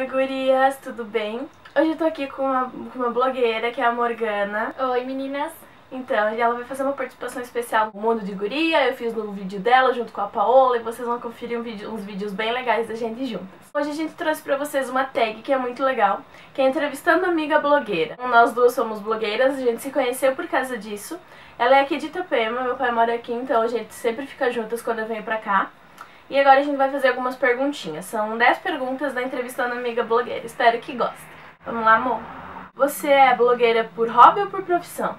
Oi, gurias, tudo bem? Hoje eu tô aqui com uma, com uma blogueira, que é a Morgana. Oi, meninas. Então, ela vai fazer uma participação especial no Mundo de Guria, eu fiz no vídeo dela junto com a Paola e vocês vão conferir um vídeo, uns vídeos bem legais da gente juntas. Hoje a gente trouxe pra vocês uma tag que é muito legal, que é Entrevistando Amiga Blogueira. Nós duas somos blogueiras, a gente se conheceu por causa disso. Ela é aqui de Itapema, meu pai mora aqui, então a gente sempre fica juntas quando eu venho pra cá. E agora a gente vai fazer algumas perguntinhas. São 10 perguntas da Entrevistando Amiga Blogueira. Espero que gostem. Vamos lá, amor? Você é blogueira por hobby ou por profissão?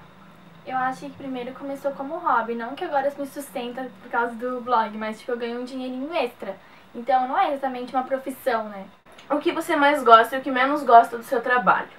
Eu acho que primeiro começou como hobby, não que agora me sustenta por causa do blog, mas tipo, eu ganho um dinheirinho extra. Então não é exatamente uma profissão, né? O que você mais gosta e o que menos gosta do seu trabalho?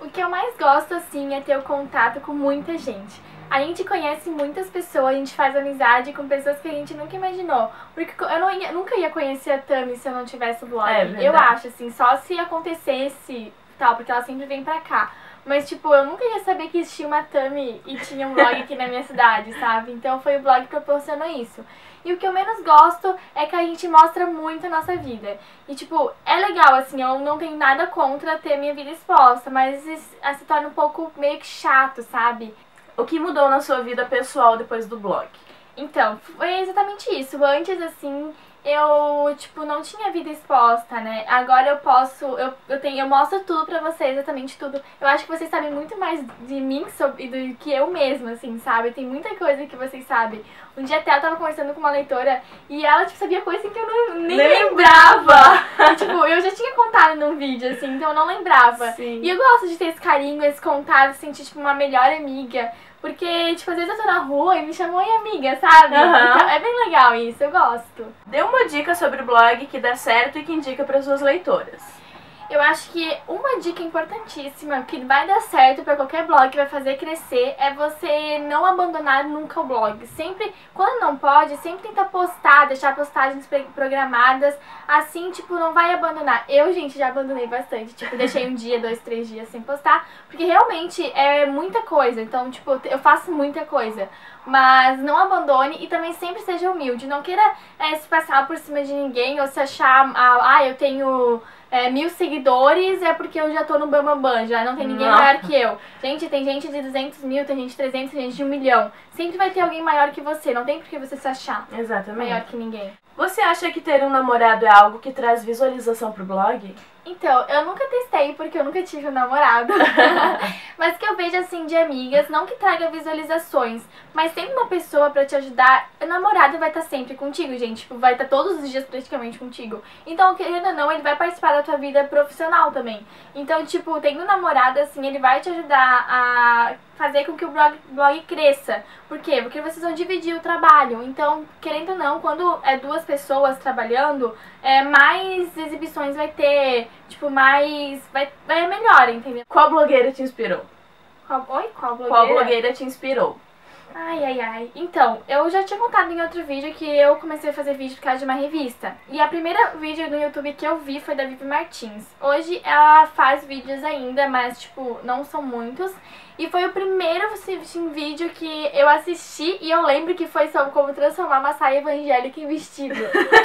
O que eu mais gosto, assim, é ter o contato com muita gente. A gente conhece muitas pessoas, a gente faz amizade com pessoas que a gente nunca imaginou. Porque eu não ia, nunca ia conhecer a Tami se eu não tivesse o blog. É eu acho, assim, só se acontecesse tal, porque ela sempre vem pra cá. Mas, tipo, eu nunca ia saber que existia uma Tami e tinha um blog aqui na minha cidade, sabe? Então foi o blog que proporcionou isso. E o que eu menos gosto é que a gente mostra muito a nossa vida. E, tipo, é legal, assim, eu não tenho nada contra ter minha vida exposta, mas isso, se torna um pouco meio que chato, sabe? O que mudou na sua vida pessoal depois do blog? Então, foi exatamente isso. Antes, assim, eu, tipo, não tinha vida exposta, né? Agora eu posso, eu, eu tenho, eu mostro tudo pra vocês, exatamente tudo. Eu acho que vocês sabem muito mais de mim sobre, do que eu mesma, assim, sabe? Tem muita coisa que vocês sabem. Um dia até eu tava conversando com uma leitora e ela, tipo, sabia coisa que eu não, nem, lembrava. e, tipo, eu já tinha contado num vídeo, assim, então eu não lembrava. Sim. E eu gosto de ter esse carinho, esse contato, sentir, tipo, uma melhor amiga. Porque, tipo, às vezes eu tô na rua e me chamam oi amiga, sabe? Uhum. Então, é bem legal isso, eu gosto. Dê uma dica sobre o blog que dá certo e que indica para suas leitoras. Eu acho que uma dica importantíssima que vai dar certo para qualquer blog que vai fazer crescer é você não abandonar nunca o blog. Sempre, quando não pode, sempre tentar postar, deixar postagens programadas. Assim, tipo, não vai abandonar. Eu, gente, já abandonei bastante. Tipo, deixei um dia, dois, três dias sem postar. Porque realmente é muita coisa. Então, tipo, eu faço muita coisa. Mas não abandone e também sempre seja humilde. Não queira é, se passar por cima de ninguém ou se achar, ah, eu tenho é, mil seguidores é porque eu já tô no Bambambam, já não tem ninguém não. maior que eu. Gente, tem gente de 200 mil, tem gente de 300, tem gente de um milhão. Sempre vai ter alguém maior que você, não tem por que você se achar Exatamente. maior que ninguém. Você acha que ter um namorado é algo que traz visualização pro blog? Então, eu nunca testei porque eu nunca tive um namorado. mas que eu vejo assim de amigas, não que traga visualizações, mas tem uma pessoa para te ajudar. O namorado vai estar tá sempre contigo, gente. Tipo, vai estar tá todos os dias praticamente contigo. Então, querendo ou não, ele vai participar da tua vida profissional também. Então, tipo, tendo um namorado assim, ele vai te ajudar a fazer com que o blog, blog cresça. Por quê? Porque vocês vão dividir o trabalho. Então, querendo ou não, quando é duas pessoas trabalhando, é, mais exibições vai ter, tipo, mais. Vai, vai melhor, entendeu? Qual blogueira te inspirou? Qual, oi? Qual blogueira? Qual blogueira te inspirou? Ai, ai, ai. Então, eu já tinha contado em outro vídeo que eu comecei a fazer vídeo por causa de uma revista. E a primeira vídeo no YouTube que eu vi foi da Vivi Martins. Hoje ela faz vídeos ainda, mas, tipo, não são muitos. E foi o primeiro assim, vídeo que eu assisti e eu lembro que foi sobre como transformar uma saia evangélica em vestido.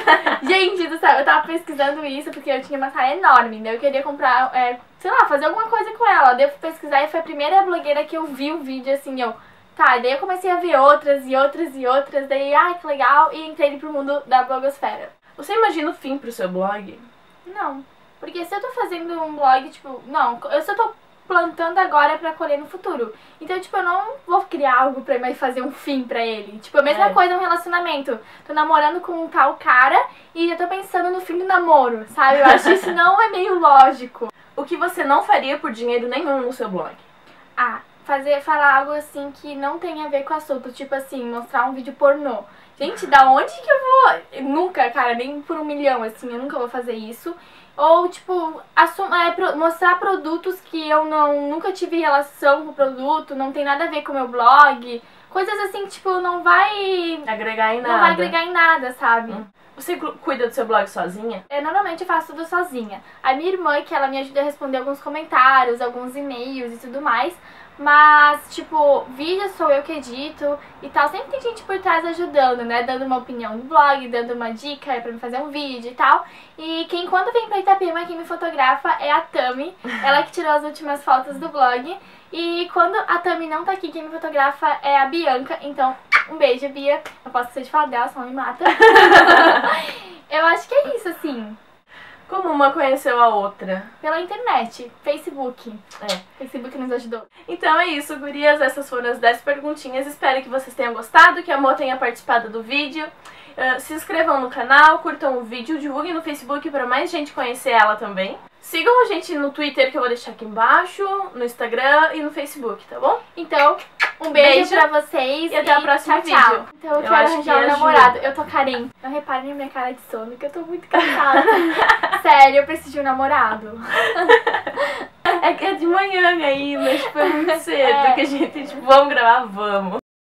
Gente do céu, eu tava pesquisando isso porque eu tinha uma saia enorme, né? Eu queria comprar, é, sei lá, fazer alguma coisa com ela. Devo pesquisar e foi a primeira blogueira que eu vi o vídeo assim, eu. Tá, daí eu comecei a ver outras e outras e outras, daí, ai, que legal, e entrei pro mundo da blogosfera. Você imagina o fim pro seu blog? Não. Porque se eu tô fazendo um blog, tipo, não, eu só tô plantando agora para colher no futuro. Então, tipo, eu não vou criar algo pra mais fazer um fim pra ele. Tipo, a mesma é. coisa um relacionamento. Tô namorando com um tal cara e já tô pensando no fim do namoro, sabe? Eu acho que isso não é meio lógico. O que você não faria por dinheiro nenhum no seu blog? Ah, fazer, falar algo assim que não tem a ver com o assunto. Tipo assim, mostrar um vídeo pornô. Gente, da onde que eu vou? Nunca, cara, nem por um milhão, assim, eu nunca vou fazer isso. Ou, tipo, é, mostrar produtos que eu não nunca tive relação com o produto, não tem nada a ver com o meu blog. Coisas assim, tipo, não vai... Agregar em nada. Não vai agregar em nada, sabe? Hum. Você cuida do seu blog sozinha? Eu normalmente faço tudo sozinha. A minha irmã, que ela me ajuda a responder alguns comentários, alguns e-mails e tudo mais. Mas, tipo, vídeo sou eu que edito e tal. Sempre tem gente por trás ajudando, né? Dando uma opinião no blog, dando uma dica pra me fazer um vídeo e tal. E quem quando vem pra Itapema, quem me fotografa é a Tami. Ela que tirou as últimas fotos do blog. E quando a Tami não tá aqui, quem me fotografa é a Bianca. Então, um beijo, Bia. Eu posso ser de falar dela, senão me mata. eu acho que é isso, assim. Como uma conheceu a outra? Pela internet, Facebook. É. Facebook nos ajudou. Então é isso, gurias. Essas foram as 10 perguntinhas. Espero que vocês tenham gostado, que a Mo tenha participado do vídeo. Uh, se inscrevam no canal, curtam o vídeo, divulguem no Facebook para mais gente conhecer ela também. Sigam a gente no Twitter, que eu vou deixar aqui embaixo, no Instagram e no Facebook, tá bom? Então, um beijo, beijo pra vocês e, e até o próximo tchau, vídeo. Tchau. Então eu, eu quero arranjar um namorado. Eu tô carente. Não reparem na minha cara de sono, que eu tô muito cansada. Sério, eu preciso de um namorado. é que é de manhã ainda, tipo, é muito cedo é. que a gente, tipo, vamos gravar, vamos.